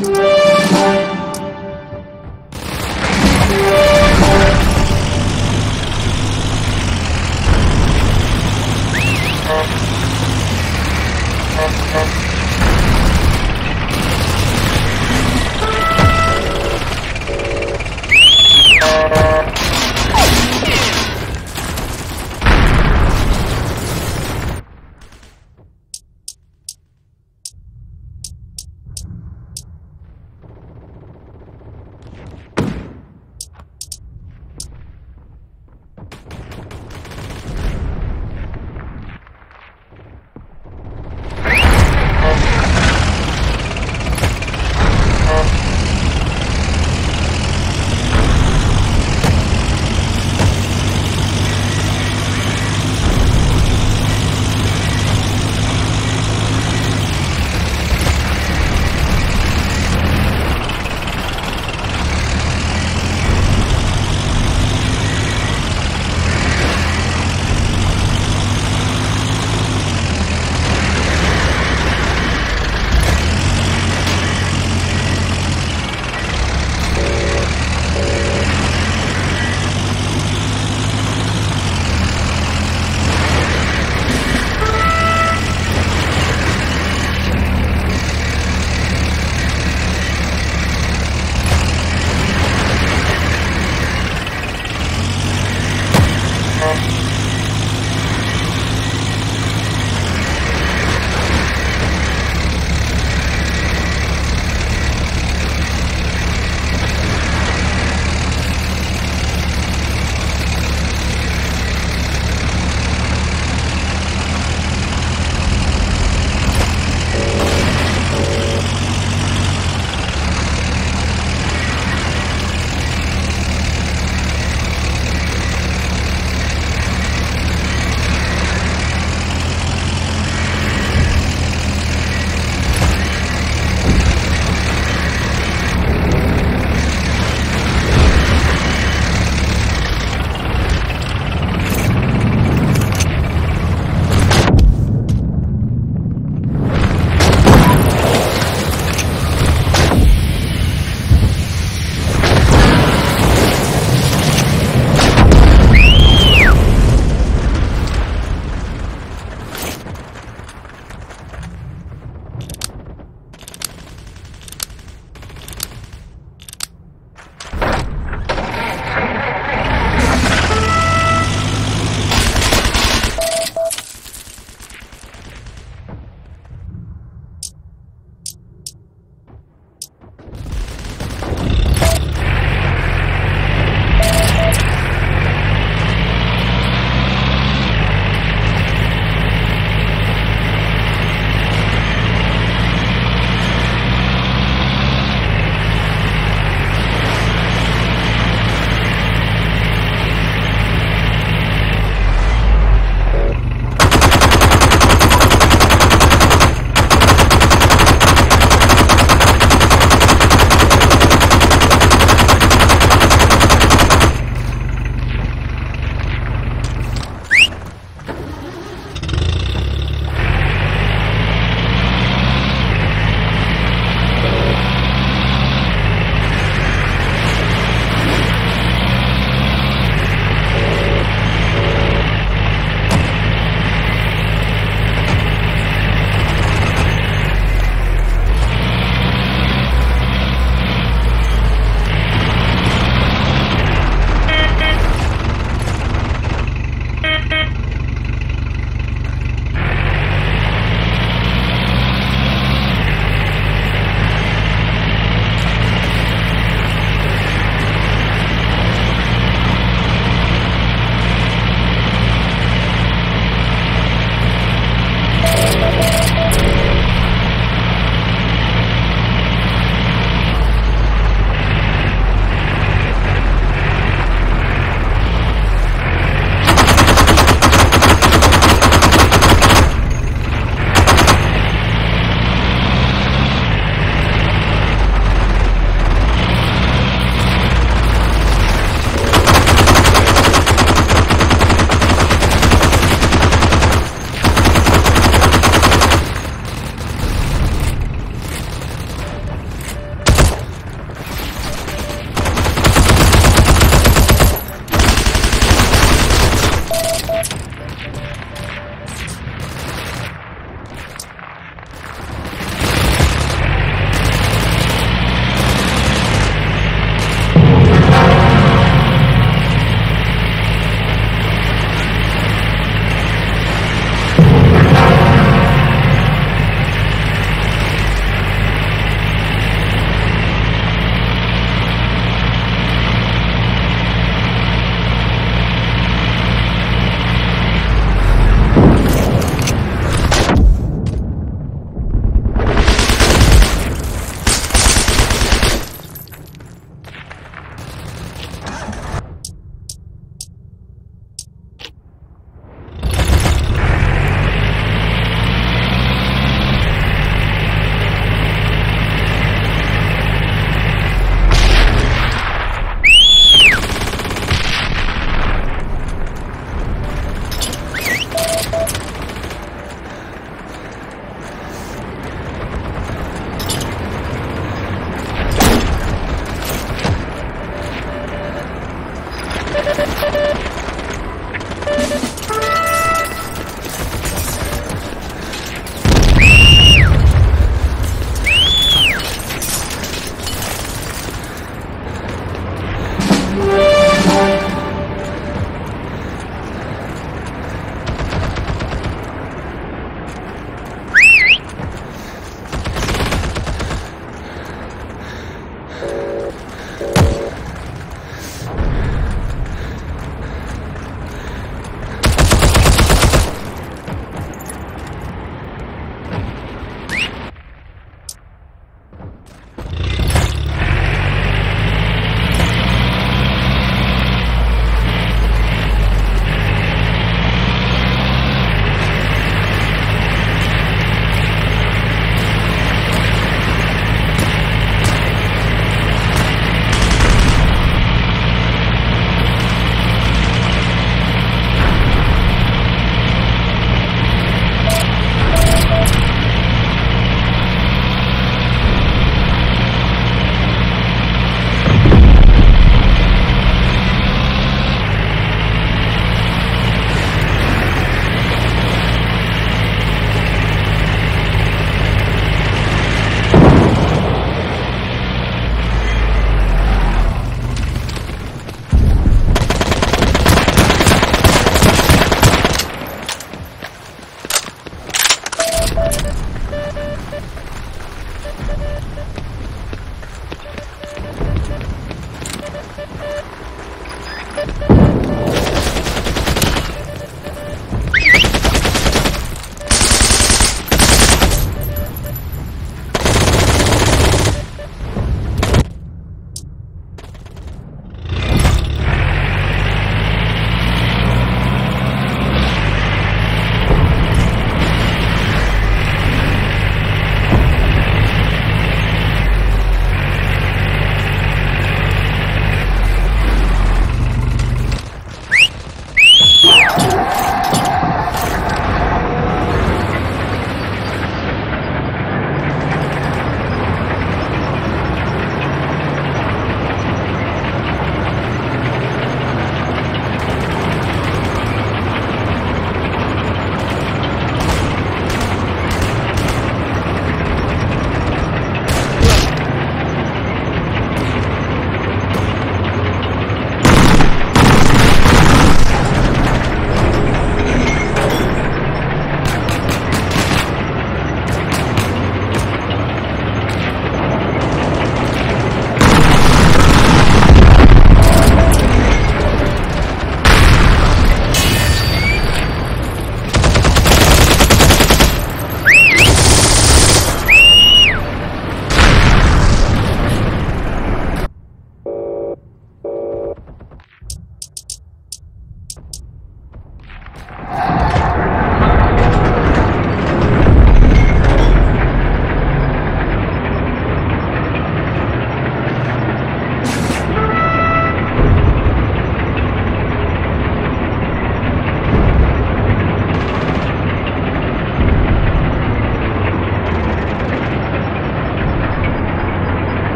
Bye.